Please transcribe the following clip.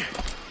hurry!